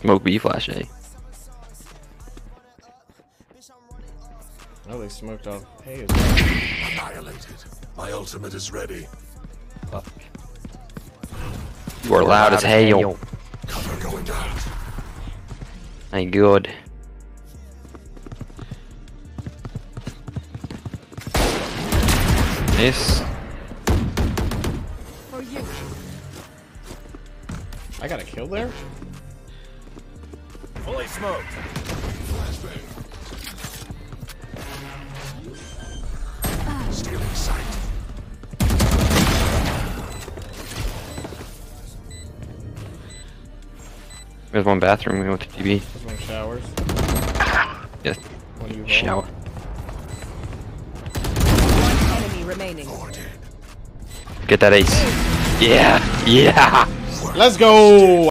Smoke B flash A. Oh, they smoked off. Hey, as well. Annihilated. My ultimate is ready. You are loud as hell. Cover going out. Ain't good. Miss. For you. I got a kill there? Fully smoked. Stealing sight. There's one bathroom. We went to TV. There's one showers. Yes. One U Shower. One enemy remaining. Get that ace. Yeah. Yeah. Let's go!